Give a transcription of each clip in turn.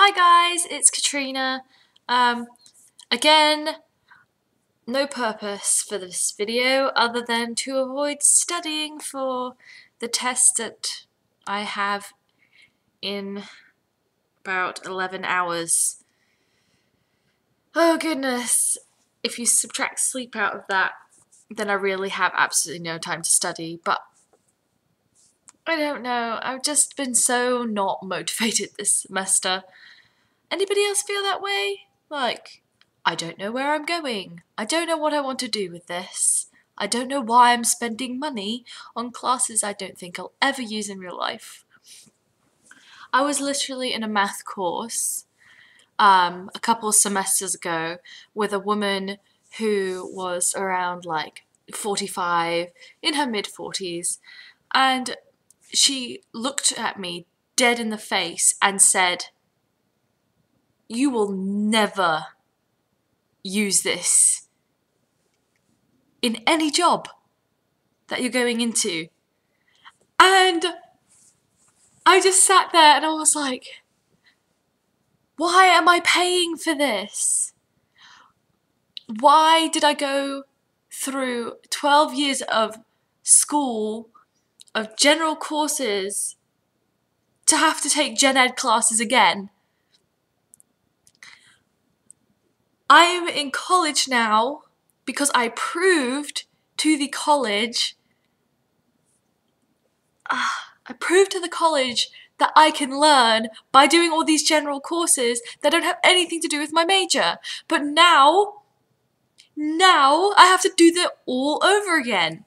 Hi guys, it's Katrina. Um, again, no purpose for this video other than to avoid studying for the test that I have in about 11 hours. Oh goodness, if you subtract sleep out of that, then I really have absolutely no time to study, but I don't know, I've just been so not motivated this semester. Anybody else feel that way? Like, I don't know where I'm going. I don't know what I want to do with this. I don't know why I'm spending money on classes I don't think I'll ever use in real life. I was literally in a math course um, a couple semesters ago with a woman who was around like 45, in her mid 40s, and she looked at me dead in the face and said, You will never use this in any job that you're going into. And I just sat there and I was like, why am I paying for this? Why did I go through 12 years of school, of general courses, to have to take gen ed classes again? I'm in college now because I proved to the college, uh, I proved to the college that I can learn by doing all these general courses that don't have anything to do with my major. But now, now I have to do that all over again.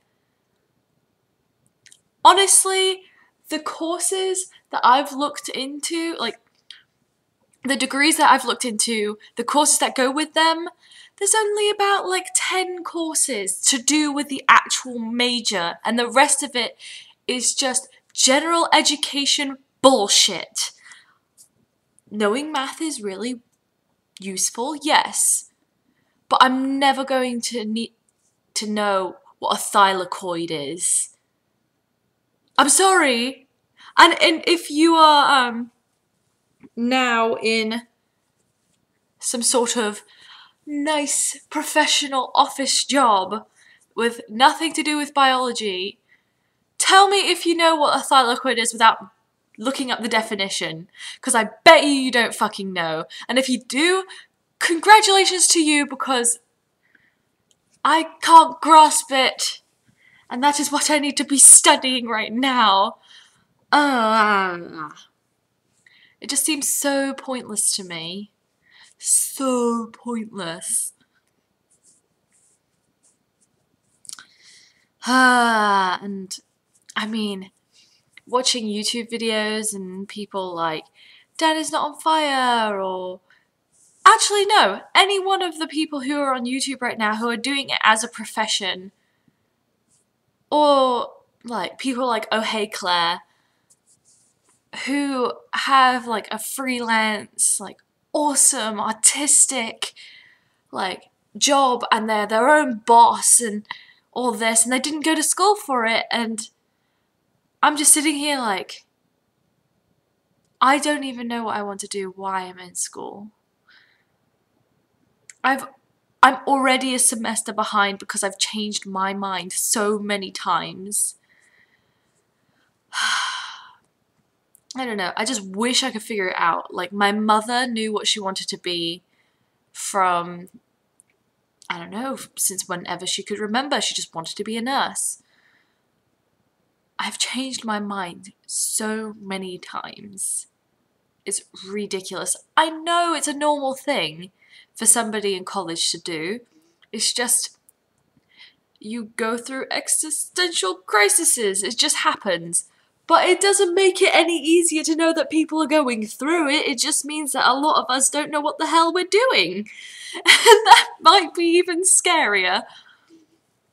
Honestly, the courses that I've looked into, like the degrees that I've looked into, the courses that go with them, there's only about like 10 courses to do with the actual major, and the rest of it is just general education bullshit. Knowing math is really useful, yes, but I'm never going to need to know what a thylakoid is. I'm sorry. And and if you are um now in some sort of nice professional office job with nothing to do with biology, tell me if you know what a thylakoid is without looking up the definition, because I bet you you don't fucking know. And if you do, congratulations to you because I can't grasp it. And that is what I need to be studying right now. Uh, it just seems so pointless to me. So pointless. Ah, and I mean, watching YouTube videos and people like, Dan is not on fire, or actually, no, any one of the people who are on YouTube right now who are doing it as a profession, or like people like Oh Hey Claire, who have like a freelance, like awesome, artistic, like job, and they're their own boss and all this, and they didn't go to school for it, and I'm just sitting here like, I don't even know what I want to do, why I'm in school. I've I'm already a semester behind because I've changed my mind so many times. I don't know. I just wish I could figure it out. Like my mother knew what she wanted to be from I don't know, since whenever she could remember. She just wanted to be a nurse. I've changed my mind so many times. It's ridiculous. I know it's a normal thing for somebody in college to do. It's just you go through existential crises. It just happens. But it doesn't make it any easier to know that people are going through it. It just means that a lot of us don't know what the hell we're doing. And that might be even scarier.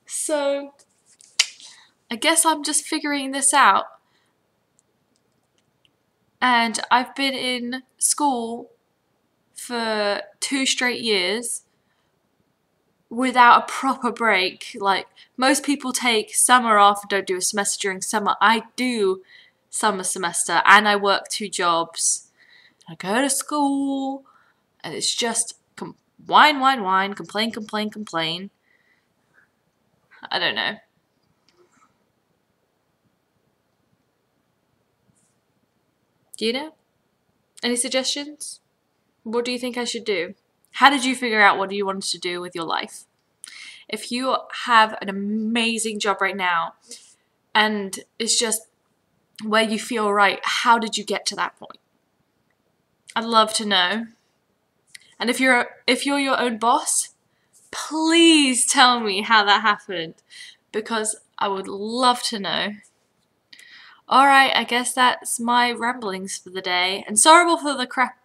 So, I guess I'm just figuring this out. And I've been in school for two straight years without a proper break. Like most people take summer off, and don't do a semester during summer. I do summer semester and I work two jobs. I go to school, and it's just whine, whine, whine, complain, complain, complain. I don't know. Do you know? Any suggestions? What do you think I should do? How did you figure out what you wanted to do with your life? If you have an amazing job right now and it's just where you feel right, how did you get to that point? I'd love to know. And if you're if you're your own boss, please tell me how that happened because I would love to know. Alright, I guess that's my ramblings for the day. And sorry for the crap.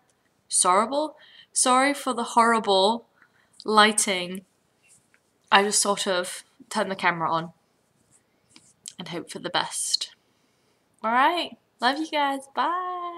Sorrowful? Sorry for the horrible lighting. I just sort of turn the camera on and hope for the best. Alright, love you guys. Bye.